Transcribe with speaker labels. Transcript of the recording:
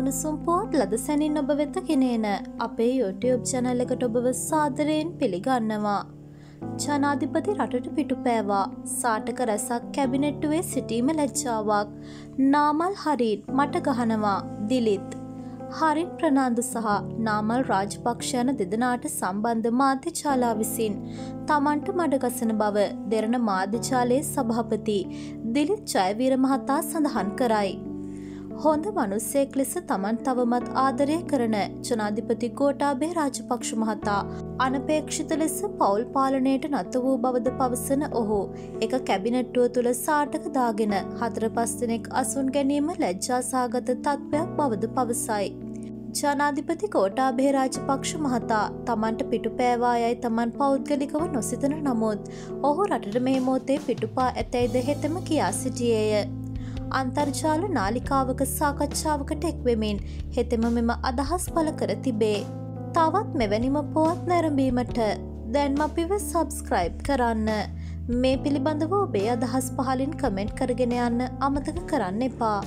Speaker 1: උණුසුම් පුවත් ලද සැනින් ඔබ වෙත ගෙනේන අපේ YouTube චැනල් එකට ඔබව සාදරයෙන් පිළිගන්නවා. ජනාධිපති රටට පිටු පෑවා සාටක රැසක් කැබිනෙට්ටුවේ සිටීම ලැච්චාවක් නාමල් හරින් මට ගහනවා දිලිත්. හරින් ප්‍රනාන්දු සහ නාමල් රාජපක්ෂයන දෙදනාට සම්බන්ධ මාධ්‍යචාලා විසින් තමන්ට මඩගසන බව දෙරණ මාධ්‍යචාලයේ සභාපති දිලිත් ජයවීර මහතා සඳහන් කරයි. හොඳ මනුස්සෙක් ලෙස තමන් තවමත් ආදරය කරන ජනාධිපති ගෝටාබේ රාජපක්ෂ මහතා අනපේක්ෂිත ලෙස පවුල් පාලනයට නත වූ බවද පවසන ඔහු එක කැබිනට්ටුව තුළ සාටක දාගෙන හතර පස් දෙනෙක් අසුන් ගැනීම ලැජ්ජාසාගත තත්ත්වයක් බවද පවසයි. ජනාධිපති කෝටාබේ රාජපක්ෂ මහතා තමන්ට පිටු පෑවා යයි තමන් පෞද්ගලිකව නොසිතන නමුත් ඔහු රටට මේ මෝතේ පිටුපා ඇතැයිද හෙතම කියා සිටියේය. අන්තර්ජාල නාලිකාවක සාකච්ඡාවකට එක්වෙමින් හෙතෙම මෙම අදහස් පල කර තිබේ. තවත් මෙවැනිම පුවත් නැරඹීමට දැන්ම අපිව සබස්ක්‍රයිබ් කරන්න. මේ පිළිබඳව ඔබේ අදහස් පහලින් කමෙන්ට් කරගෙන යන්න අමතක කරන්න එපා.